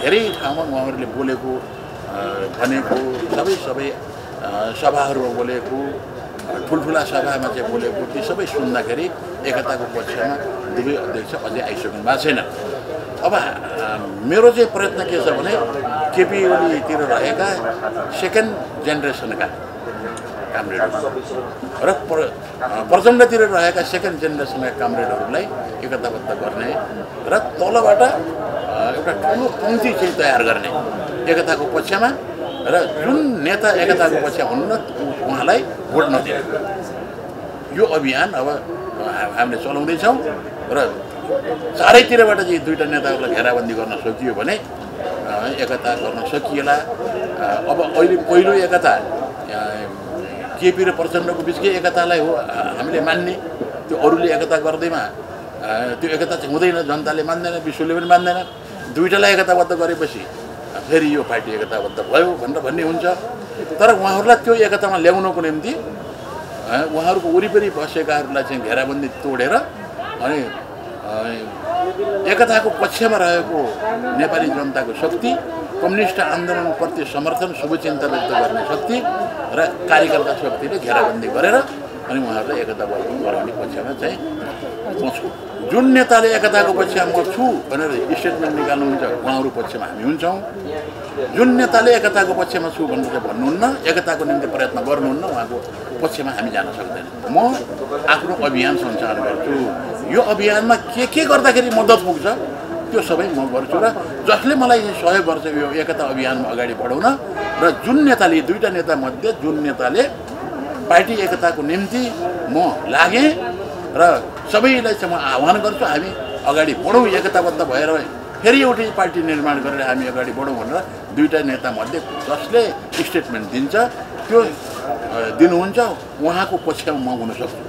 धेरै ठाउँमा उहाँहरूले बोलेको भनेको सबै सबै सभाहरूमा बोलेको ठुल्ठुला सभामा चाहिँ बोलेको ती सबै सुन्दाखेरि एकताको पक्षमा दुवै अध्यक्ष अझै आइसक्नु भएको छैन। अब मेरो चाहिँ प्रयत्न के छ भने केपी ओलीतिर रहेका सेकेन्ड जेनेरेसनका कामरेडहरू र प्र प्रचण्डतिर रहेका सेकेन्ड जेनेरेसनका कामरेडहरूलाई एकताबद्ध गर्ने र तलबाट एउटा ठुलो पङ्क्ति चाहिँ तयार गर्ने एकताको पक्षमा र जुन नेता एकताको पक्षमा हुनुहुन्न उहाँलाई भोट नदिने यो अभियान अब हामीले चलाउँदैछौँ र चारैतिरबाट चाहिँ दुईवटा नेताहरूलाई घेराबन्दी गर्न सकियो भने एकता गर्न सकिएला अब अहिले पहिलो एकता केपी र प्रचण्डको बिचकै एकतालाई हो हामीले मान्ने त्यो अरूले एकता गर्दैमा त्यो एकता चाहिँ हुँदैन जनताले मान्दैन विश्वले पनि मान्दैन दुइटालाई एकताबद्ध गरेपछि फेरि यो पार्टी एकताबद्ध भयो भनेर भन्ने हुन्छ। तर उहाँहरूलाई त्यो एकतामा ल्याउनको निम्ति उहाँहरूको वरिपरि बसेकाहरूलाई चाहिँ घेराबन्दी तोडेर अनि एकताको पक्षमा रहेको नेपाली जनताको शक्ति कम्युनिस्ट आन्दोलनप्रति समर्थन शुभचिन्ता व्यक्त गर्ने शक्ति र कार्यकर्ता शक्तिले घेराबन्दी गरेर अनि उहाँहरूलाई एकता गराउने पक्षमा चाहिँ म छु। जुन नेताले एकताको पक्षमा म छु भनेर स्टेटमेन्ट निकाल्नुहुन्छ उहाँहरू पक्षमा हामी हुन्छौँ। जुन नेताले एकताको पक्षमा छु भनेर चाहिँ भन्नुहुन्न एकताको निम्ति प्रयत्न गर्नुहुन्न उहाँको पक्षमा हामी जान सक्दैनौँ। म आफ्नो अभियान सञ्चालन गर्छु। यो अभियानमा के के गर्दाखेरि मद्दत पुग्छ त्यो सबै म गर्छु र जसले मलाई सहयोग गर्छ यो एकता अभियानमा अगाडि बढाउन र जुन नेताले दुईवटा नेतामध्ये जुन नेताले पार्टी एकताको निम्ति म लागेँ र सबैलाई चाहिँ म आह्वान गर्छु हामी अगाडि बढौँ एकताबद्ध भएर फेरि एउटै पार्टी निर्माण गरेर हामी अगाडि बढौँ भनेर दुईवटा नेतामध्ये जसले स्टेटमेन्ट दिन्छ त्यो दिनुहुन्छ उहाँको पक्षमा म हुन सक्छु।